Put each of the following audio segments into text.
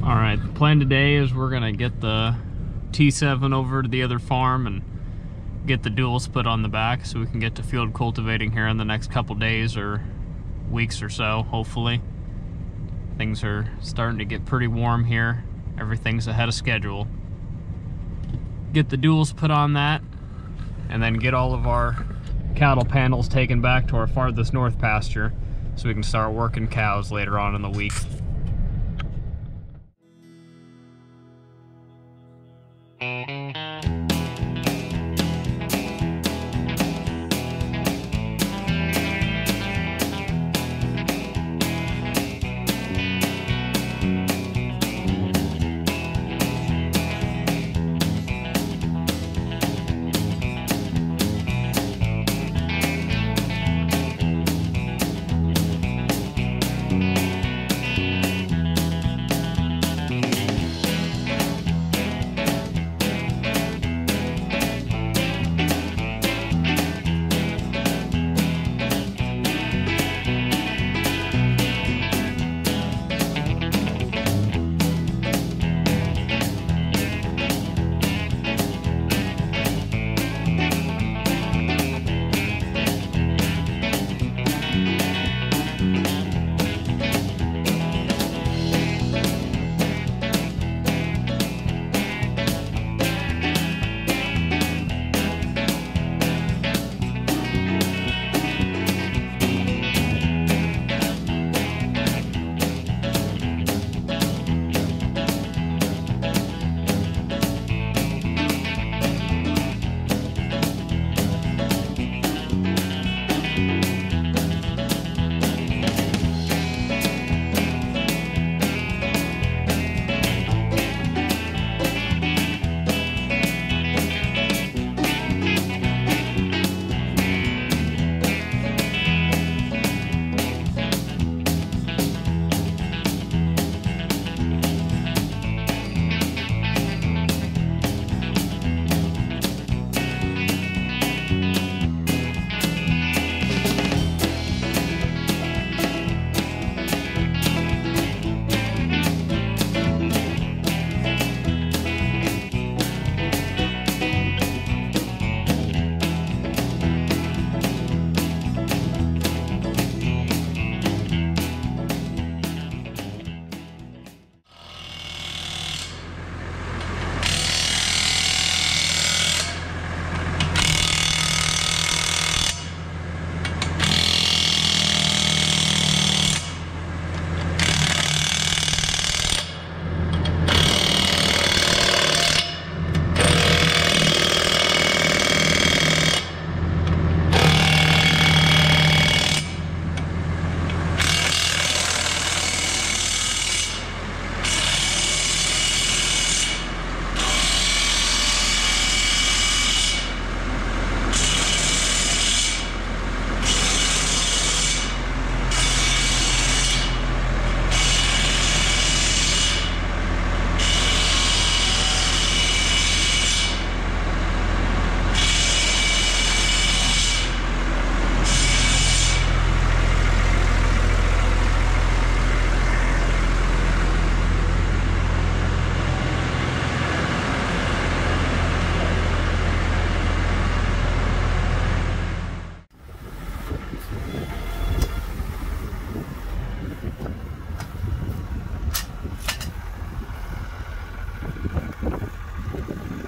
All right, the plan today is we're gonna get the T7 over to the other farm and get the dual put on the back so we can get to field cultivating here in the next couple days or weeks or so, hopefully. Things are starting to get pretty warm here. Everything's ahead of schedule. Get the duals put on that and then get all of our cattle panels taken back to our farthest north pasture so we can start working cows later on in the week.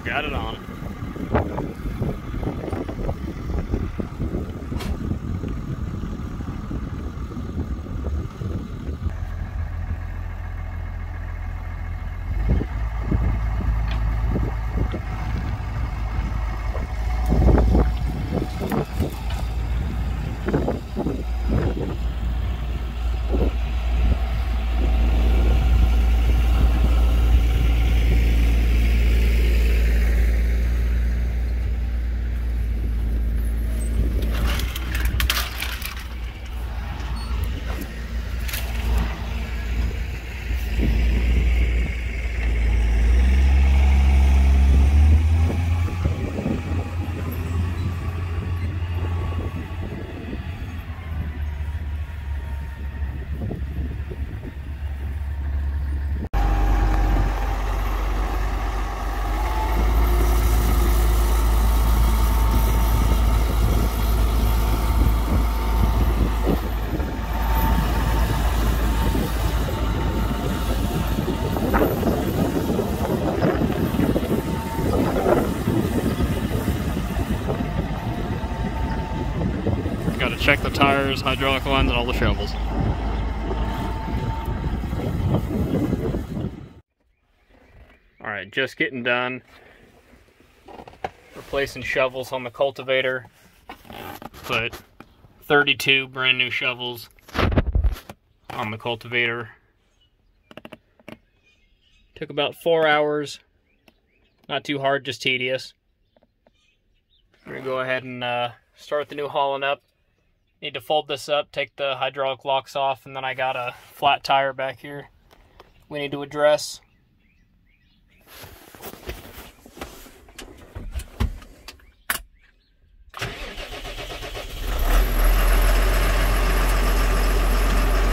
Got it on. Check the tires, hydraulic lines, and all the shovels. Alright, just getting done. Replacing shovels on the cultivator. Put 32 brand new shovels on the cultivator. Took about four hours. Not too hard, just tedious. We're gonna go ahead and uh, start the New Holland up. Need to fold this up, take the hydraulic locks off, and then I got a flat tire back here we need to address.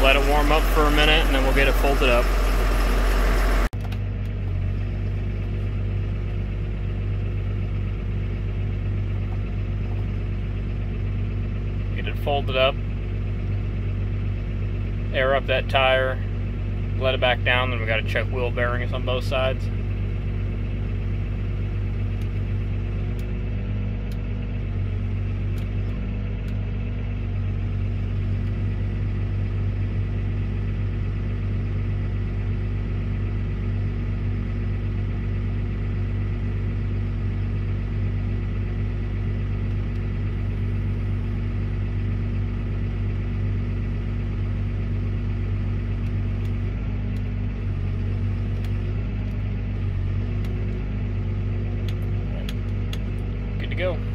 Let it warm up for a minute and then we'll get it folded up. Get it up. Air up that tire. Let it back down, then we gotta check wheel bearings on both sides. Go.